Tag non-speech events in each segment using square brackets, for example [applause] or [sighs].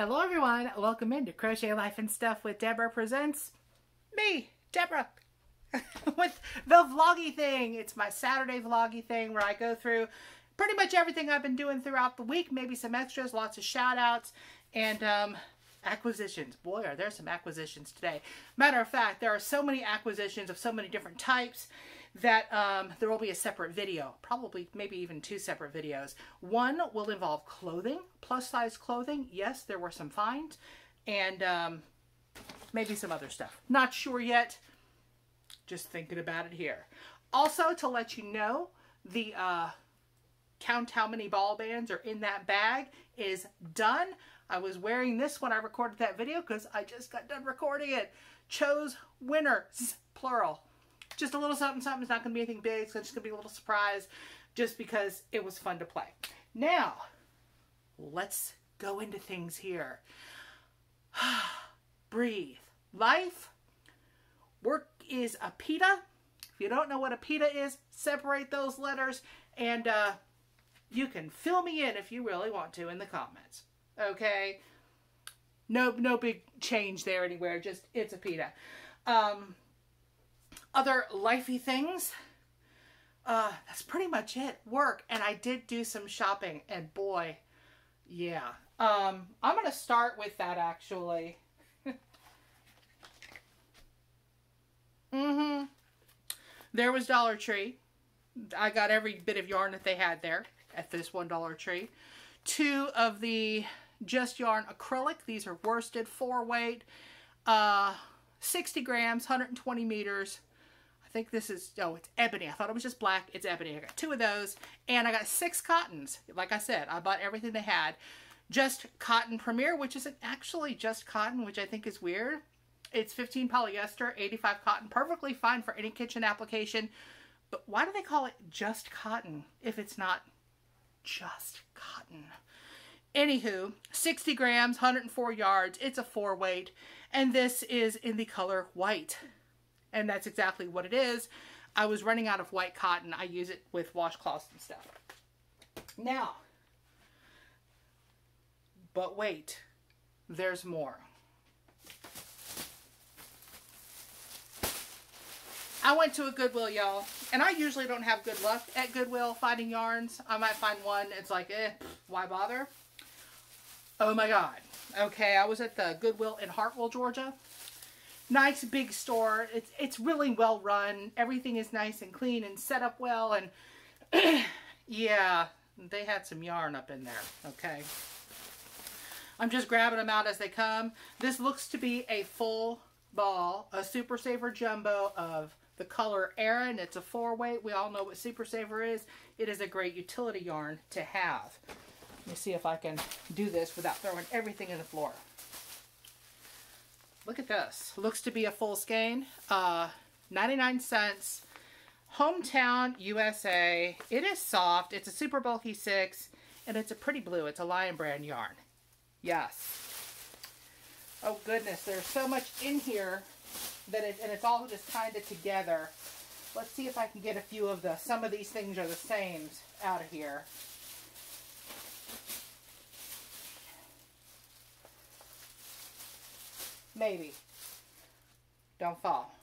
Hello everyone, welcome into Crochet Life and Stuff with Debra presents me, Debra, [laughs] with the vloggy thing. It's my Saturday vloggy thing where I go through pretty much everything I've been doing throughout the week, maybe some extras, lots of shout outs, and um, acquisitions. Boy, are there some acquisitions today. Matter of fact, there are so many acquisitions of so many different types that um, there will be a separate video, probably maybe even two separate videos. One will involve clothing, plus size clothing. Yes, there were some finds, and um, maybe some other stuff. Not sure yet. Just thinking about it here. Also, to let you know, the uh, count how many ball bands are in that bag is done. I was wearing this when I recorded that video because I just got done recording it. Chose winners, plural just a little something, something. It's not going to be anything big. It's just going to be a little surprise just because it was fun to play. Now, let's go into things here. [sighs] Breathe. Life, work is a pita. If you don't know what a pita is, separate those letters and uh, you can fill me in if you really want to in the comments. Okay? No, no big change there anywhere. Just, it's a pita. Um, other lifey things, uh, that's pretty much it. Work. And I did do some shopping and boy, yeah. Um, I'm going to start with that actually. [laughs] mm-hmm. There was Dollar Tree. I got every bit of yarn that they had there at this one Dollar Tree. Two of the Just Yarn acrylic. These are worsted four weight. Uh, 60 grams, 120 meters. I think this is, oh, it's ebony. I thought it was just black. It's ebony. I got two of those. And I got six cottons. Like I said, I bought everything they had. Just Cotton Premier, which isn't actually just cotton, which I think is weird. It's 15 polyester, 85 cotton. Perfectly fine for any kitchen application. But why do they call it just cotton if it's not just cotton? Anywho, 60 grams, 104 yards. It's a four weight. And this is in the color white. And that's exactly what it is. I was running out of white cotton. I use it with washcloths and stuff. Now, but wait, there's more. I went to a Goodwill, y'all, and I usually don't have good luck at Goodwill finding yarns. I might find one, it's like, eh, why bother? Oh my God. Okay, I was at the Goodwill in Hartwell, Georgia, nice big store. It's it's really well run. Everything is nice and clean and set up well. And [clears throat] yeah, they had some yarn up in there. Okay. I'm just grabbing them out as they come. This looks to be a full ball, a Super Saver Jumbo of the color Aran. It's a four weight. We all know what Super Saver is. It is a great utility yarn to have. Let me see if I can do this without throwing everything in the floor. Look at this. Looks to be a full skein. Uh, 99 cents. Hometown, USA. It is soft. It's a super bulky 6. And it's a pretty blue. It's a Lion Brand yarn. Yes. Oh goodness, there's so much in here that it, and it's all just kind of together. Let's see if I can get a few of the, some of these things are the same out of here. Maybe. Don't fall.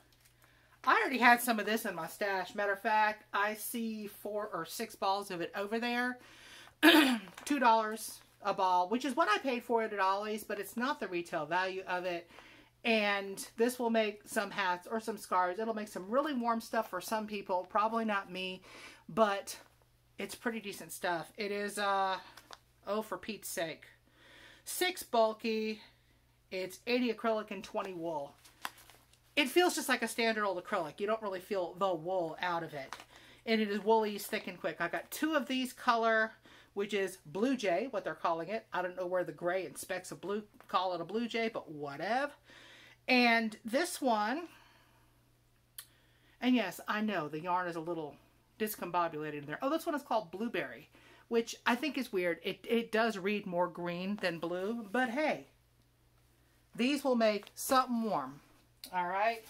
I already had some of this in my stash. Matter of fact, I see four or six balls of it over there. [clears throat] $2 a ball, which is what I paid for it at Ollie's, but it's not the retail value of it. And this will make some hats or some scarves. It'll make some really warm stuff for some people. Probably not me, but it's pretty decent stuff. It is, uh, oh, for Pete's sake. Six bulky, it's 80 acrylic and 20 wool. It feels just like a standard old acrylic. You don't really feel the wool out of it. And it is woolly, thick, and quick. I got two of these color, which is Blue Jay, what they're calling it. I don't know where the gray and specks of blue call it a Blue Jay, but whatever. And this one, and yes, I know the yarn is a little discombobulated in there. Oh, this one is called Blueberry, which I think is weird. It, it does read more green than blue, but hey, these will make something warm. All right?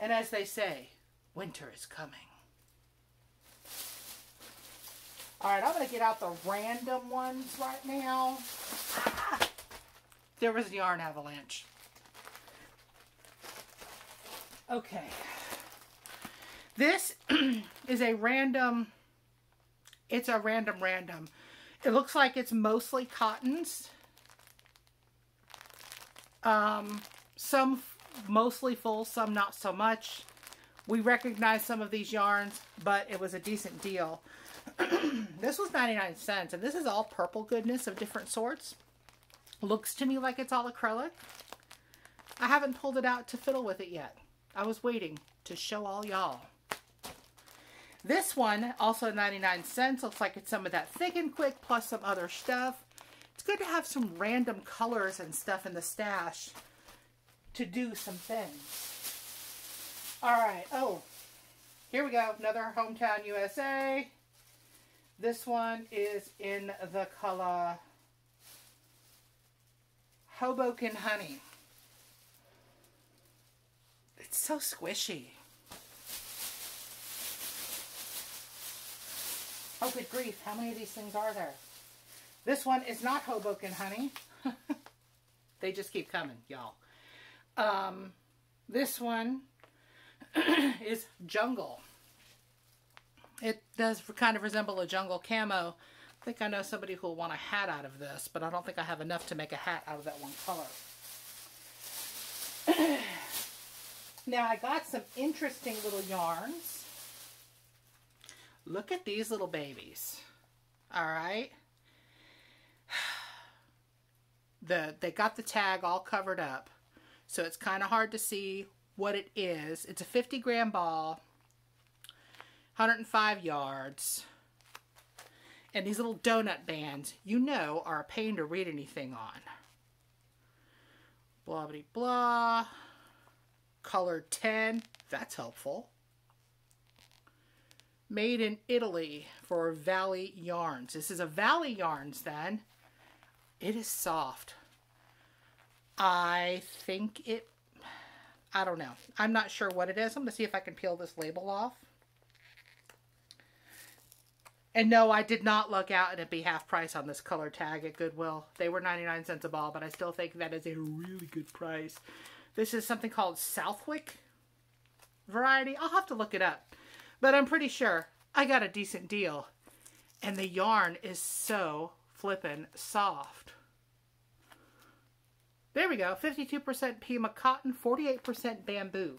And as they say, winter is coming. All right, I'm going to get out the random ones right now. [laughs] There was a yarn avalanche. Okay. This [clears throat] is a random, it's a random random. It looks like it's mostly cottons. Um, some mostly full, some not so much. We recognize some of these yarns, but it was a decent deal. [clears throat] this was 99 cents, and this is all purple goodness of different sorts. Looks to me like it's all acrylic. I haven't pulled it out to fiddle with it yet. I was waiting to show all y'all. This one, also 99 cents, looks like it's some of that Thick and Quick plus some other stuff. Good to have some random colors and stuff in the stash to do some things. All right, oh, here we go, another Hometown USA. This one is in the color Hoboken Honey. It's so squishy. Oh, good grief. How many of these things are there? This one is not Hoboken Honey. [laughs] they just keep coming, y'all. Um, this one [clears throat] is Jungle. It does kind of resemble a jungle camo. I think I know somebody who will want a hat out of this, but I don't think I have enough to make a hat out of that one color. [clears throat] now I got some interesting little yarns. Look at these little babies. All right. The, they got the tag all covered up. So it's kind of hard to see what it is. It's a 50 gram ball. 105 yards. And these little donut bands, you know, are a pain to read anything on. Blah, blah, blah. Color 10, that's helpful. Made in Italy for Valley Yarns. This is a Valley Yarns then. It is soft. I think it, I don't know. I'm not sure what it is. I'm going to see if I can peel this label off. And no, I did not look out and it be half price on this color tag at Goodwill. They were 99 cents a ball, but I still think that is a really good price. This is something called Southwick variety. I'll have to look it up. But I'm pretty sure I got a decent deal. And the yarn is so flippin' soft. There we go. 52% Pima cotton, 48% bamboo.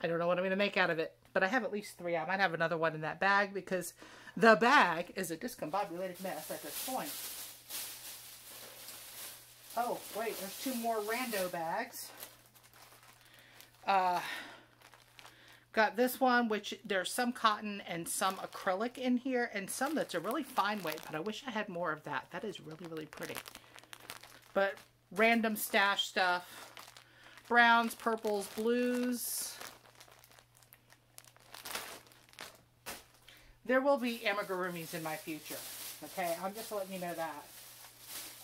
I don't know what I'm going to make out of it, but I have at least three. I might have another one in that bag because the bag is a discombobulated mess at this point. Oh, wait, there's two more rando bags. Uh, got this one, which there's some cotton and some acrylic in here, and some that's a really fine weight, but I wish I had more of that. That is really, really pretty. But random stash stuff. Browns, purples, blues. There will be amigurumis in my future. Okay, I'm just letting you know that.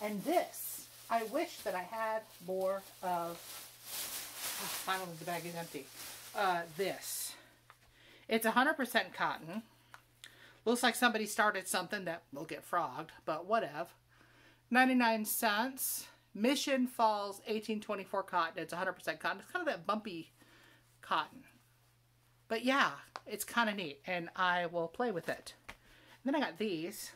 And this, I wish that I had more of, oh, finally the bag is empty, uh, this. It's 100% cotton. Looks like somebody started something that will get frogged, but whatever. 99 cents. Mission Falls 1824 cotton. It's 100% cotton. It's kind of that bumpy cotton. But yeah, it's kind of neat, and I will play with it. And then I got these.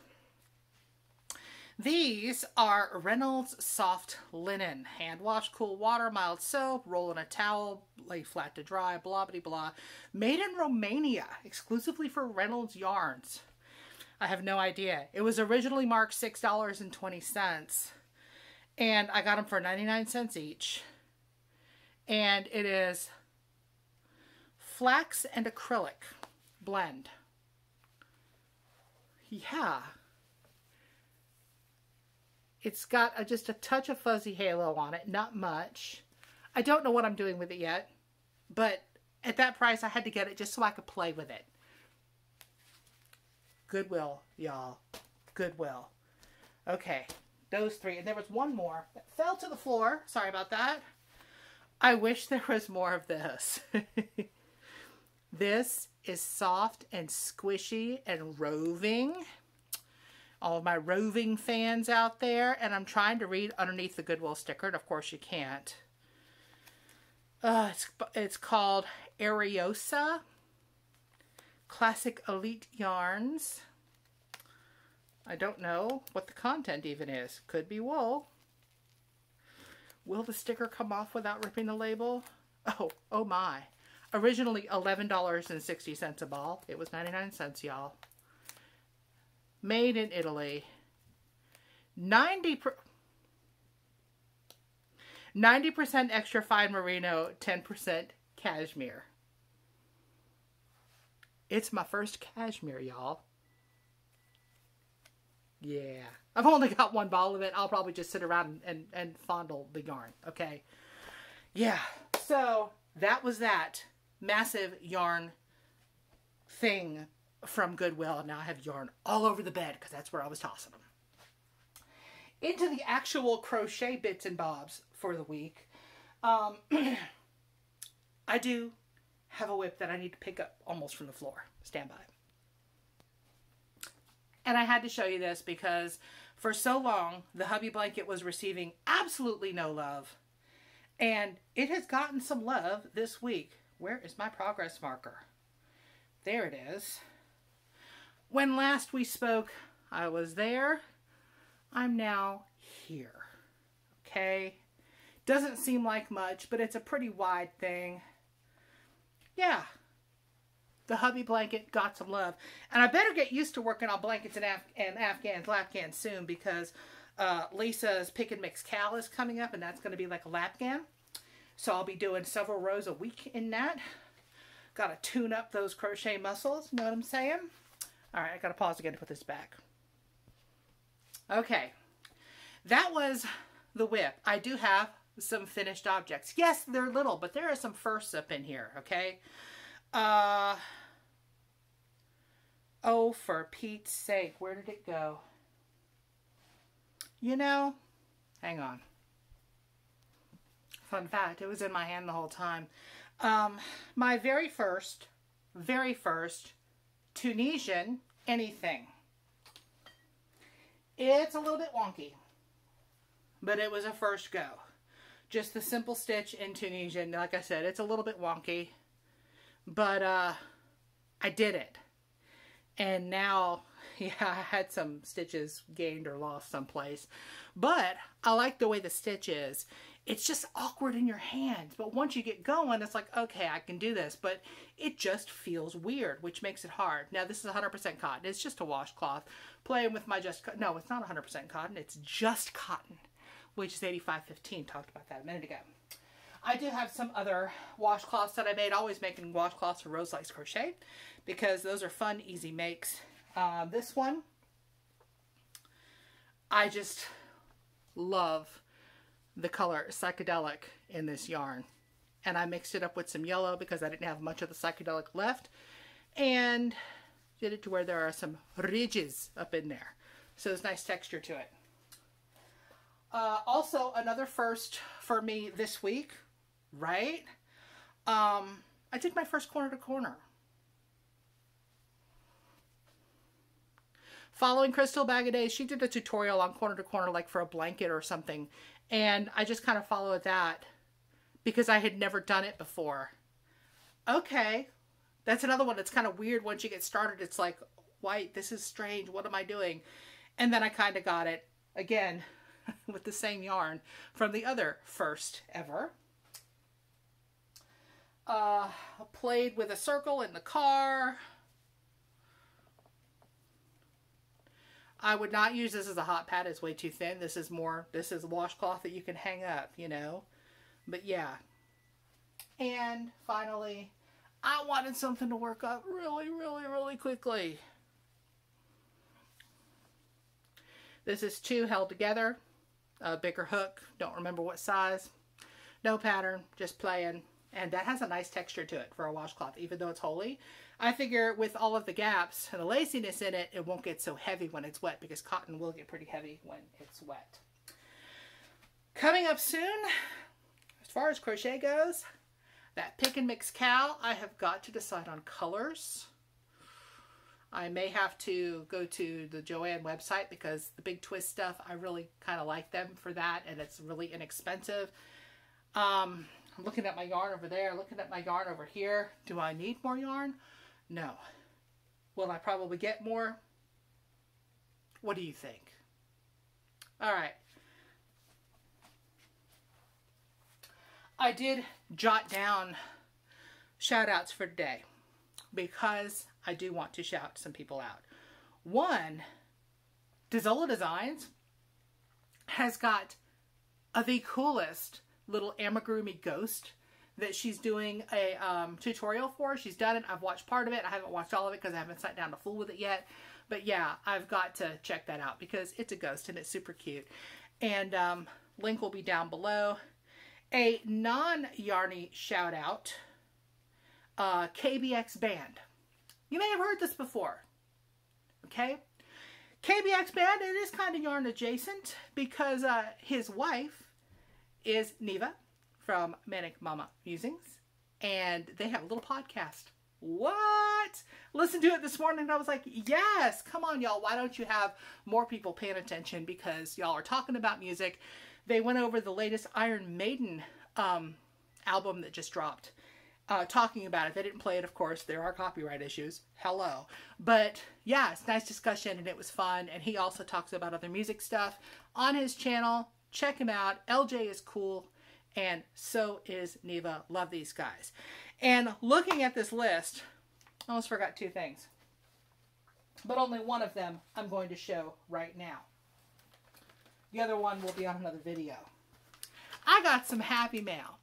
These are Reynolds Soft Linen. Hand wash, cool water, mild soap, roll in a towel, lay flat to dry, blah, blah, blah. Made in Romania, exclusively for Reynolds Yarns. I have no idea. It was originally marked $6.20, and I got them for 99 cents each. And it is flax and acrylic blend. Yeah. It's got a, just a touch of fuzzy halo on it, not much. I don't know what I'm doing with it yet, but at that price I had to get it just so I could play with it. Goodwill, y'all. Goodwill. Okay, those three. And there was one more that fell to the floor. Sorry about that. I wish [laughs] there was more of this. [laughs] This is soft and squishy and roving. All of my roving fans out there, and I'm trying to read underneath the Goodwill sticker, and of course you can't. Uh, it's, it's called Ariosa Classic Elite Yarns. I don't know what the content even is. Could be wool. Will the sticker come off without ripping the label? Oh, oh my. Originally $11.60 a ball. It was 99 cents, y'all. Made in Italy. 90 90% extra fine merino, 10% cashmere. It's my first cashmere, y'all. Yeah. I've only got one ball of it. I'll probably just sit around and, and fondle the yarn. Okay. Yeah. So that was that massive yarn thing from Goodwill. Now I have yarn all over the bed because that's where I was tossing them. Into the actual crochet bits and bobs for the week. Um, [clears throat] I do have a WIP that I need to pick up almost from the floor. Stand by. And I had to show you this because for so long, the hubby blanket was receiving absolutely no love. And it has gotten some love this week. Where is my progress marker? There it is. When last we spoke, I was there. I'm now here. Okay? Doesn't seem like much, but it's a pretty wide thing. Yeah, the hubby blanket got some love. And I better get used to working on blankets and, Af and Afghans, Lapgans soon because uh, Lisa's Pick and Mix Cal is coming up and that's going to be like a Lapgan. So I'll be doing several rows a week in that. Got to tune up those crochet muscles, you know what I'm saying? All right, I got to pause again to put this back. Okay, that was the WIP. I do have some finished objects. Yes, they're little, but there are some firsts up in here, okay? Uh, oh, for Pete's sake, where did it go? You know, hang on. Fun fact, it was in my hand the whole time. Um, my very first, very first Tunisian anything. It's a little bit wonky, but it was a first go. Just the simple stitch in Tunisian. Like I said, it's a little bit wonky. But uh, I did it. And now, [laughs] yeah, I had some stitches gained or lost someplace. But I like the way the stitch is. It's just awkward in your hands. But once you get going, it's like, okay, I can do this. But it just feels weird, which makes it hard. Now, this is 100% cotton. It's just a washcloth. Playing with my just, no, it's not 100% cotton. It's just cotton, which is 8515. Talked about that a minute ago. I do have some other washcloths that I made. Always making washcloths for Rose Likes Crochet because those are fun, easy makes. Um, this one, I just love the color psychedelic in this yarn. And I mixed it up with some yellow because I didn't have much of the psychedelic left. And did it to where there are some ridges up in there. So there's nice texture to it. Uh, also, another first for me this week right? Um, I did my first corner to corner. Following Crystal Bagaday, she did a tutorial on corner to corner like for a blanket or something. And I just kind of followed that because I had never done it before. Okay, that's another one that's kind of weird once you get started. It's like, white, this is strange. What am I doing? And then I kind of got it again [laughs] with the same yarn from the other first ever uh, played with a circle in the car. I would not use this as a hot pad. It's way too thin. This is more, this is a washcloth that you can hang up, you know. But yeah. And finally, I wanted something to work up really, really, really quickly. This is two held together. A bigger hook. Don't remember what size. No pattern. Just playing and that has a nice texture to it for a washcloth, even though it's holey. I figure with all of the gaps and the laciness in it, it won't get so heavy when it's wet because cotton will get pretty heavy when it's wet. Coming up soon, as far as crochet goes, that pick and mix CAL, I have got to decide on colors. I may have to go to the Joann website because the big twist stuff, I really kind of like them for that and it's really inexpensive. Um, I'm looking at my yarn over there, looking at my yarn over here. Do I need more yarn? No. Will I probably get more? What do you think? All right. I did jot down shout outs for today because I do want to shout some people out. One, Dazola Designs has got the coolest little amigurumi ghost that she's doing a um, tutorial for. She's done it. I've watched part of it. I haven't watched all of it because I haven't sat down to fool with it yet. But yeah, I've got to check that out because it's a ghost and it's super cute. And um, link will be down below. A non-Yarny shout out, uh, KBX Band. You may have heard this before. Okay? KBX Band, it is kind of yarn adjacent because uh, his wife is Neva from Manic Mama Musings, and they have a little podcast. What? Listen to it this morning, and I was like, yes, come on, y'all. Why don't you have more people paying attention because y'all are talking about music? They went over the latest Iron Maiden um, album that just dropped, uh, talking about it. They didn't play it, of course. There are copyright issues. Hello. But yeah, it's nice discussion and it was fun. And he also talks about other music stuff on his channel. Check him out. LJ is cool. And so is Neva. Love these guys. And looking at this list, I almost forgot two things. But only one of them I'm going to show right now. The other one will be on another video. I got some happy mail.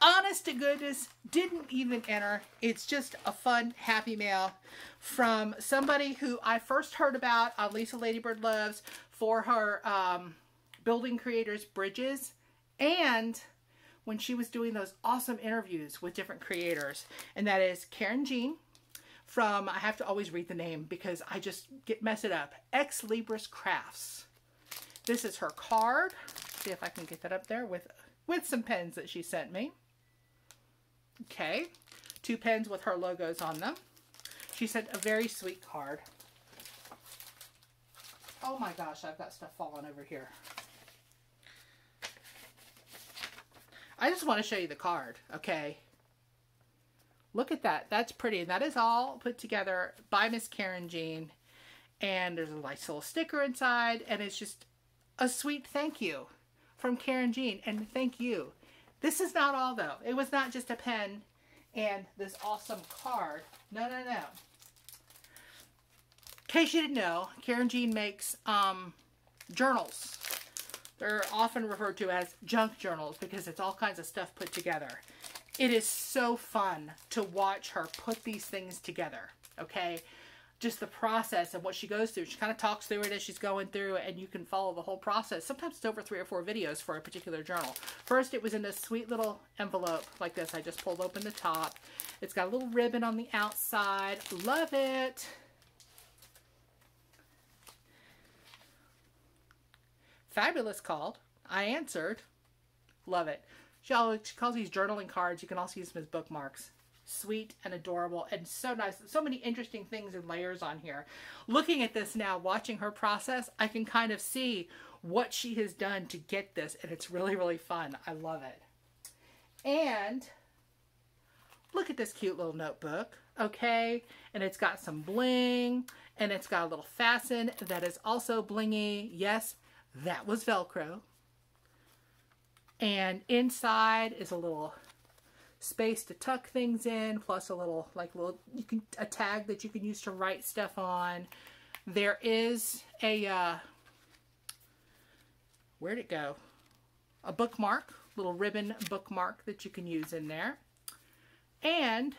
Honest to goodness, didn't even enter. It's just a fun happy mail from somebody who I first heard about on Lisa Ladybird Loves for her um, Building Creators Bridges and when she was doing those awesome interviews with different creators. And that is Karen Jean from, I have to always read the name because I just get mess it up, Ex Libris Crafts. This is her card. See if I can get that up there with, with some pens that she sent me. Okay. Two pens with her logos on them. She sent a very sweet card. Oh my gosh, I've got stuff falling over here. I just want to show you the card, okay? Look at that. That's pretty. And that is all put together by Miss Karen Jean. And there's a nice little sticker inside. And it's just a sweet thank you from Karen Jean. And thank you. This is not all, though. It was not just a pen and this awesome card. No, no, no. In case you didn't know, Karen Jean makes um, journals they're often referred to as junk journals because it's all kinds of stuff put together. It is so fun to watch her put these things together, okay? Just the process of what she goes through. She kind of talks through it as she's going through and you can follow the whole process. Sometimes it's over three or four videos for a particular journal. First, it was in this sweet little envelope like this. I just pulled open the top. It's got a little ribbon on the outside. Love it. Fabulous called. I answered. Love it. She, she calls these journaling cards. You can also use them as bookmarks. Sweet and adorable and so nice. So many interesting things and layers on here. Looking at this now, watching her process, I can kind of see what she has done to get this. And it's really, really fun. I love it. And look at this cute little notebook. Okay. And it's got some bling. And it's got a little fasten that is also blingy. Yes, that was Velcro. And inside is a little space to tuck things in, plus a little, like little, you can, a tag that you can use to write stuff on. There is a, uh, where'd it go? A bookmark, little ribbon bookmark that you can use in there. And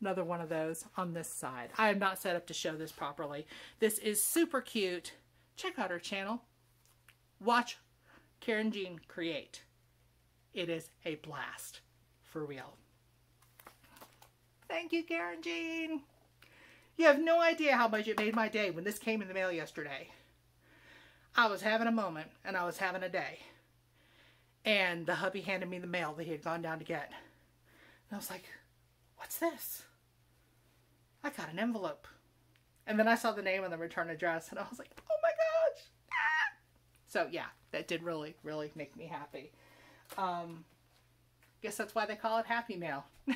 another one of those on this side. I am not set up to show this properly. This is super cute check out her channel. Watch Karen Jean create. It is a blast. For real. Thank you, Karen Jean. You have no idea how much it made my day when this came in the mail yesterday. I was having a moment and I was having a day. And the hubby handed me the mail that he had gone down to get. And I was like, what's this? I got an envelope. And then I saw the name and the return address, and I was like, oh! So, yeah, that did really, really make me happy. Um, guess that's why they call it Happy Mail. [laughs]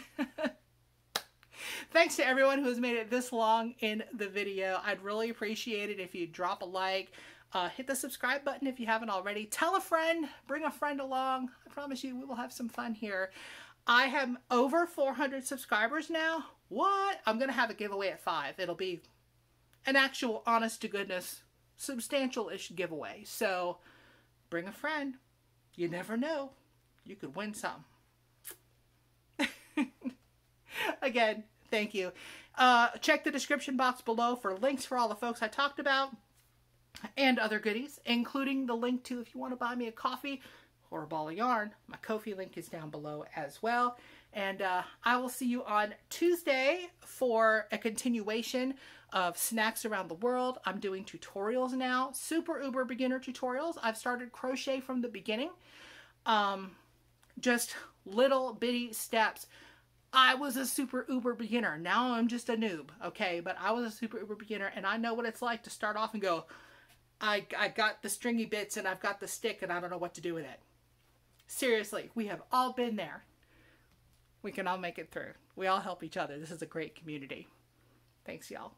Thanks to everyone who has made it this long in the video. I'd really appreciate it if you drop a like, uh, hit the subscribe button if you haven't already. Tell a friend, bring a friend along. I promise you we will have some fun here. I have over 400 subscribers now. What? I'm going to have a giveaway at 5. It'll be an actual honest to goodness, substantial-ish giveaway. So bring a friend. You never know. You could win some. [laughs] Again, thank you. Uh, check the description box below for links for all the folks I talked about and other goodies, including the link to if you want to buy me a coffee or a ball of yarn. My Ko-fi link is down below as well. And uh, I will see you on Tuesday for a continuation of snacks around the world. I'm doing tutorials now, super uber beginner tutorials. I've started crochet from the beginning. Um, just little bitty steps I was a super uber beginner. Now I'm just a noob, okay? But I was a super uber beginner and I know what it's like to start off and go, I, I got the stringy bits and I've got the stick and I don't know what to do with it. Seriously, we have all been there. We can all make it through. We all help each other. This is a great community. Thanks, y'all.